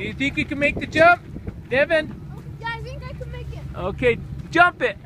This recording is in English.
Do you think you can make the jump? Devin? Yeah, I think I can make it. Okay, jump it.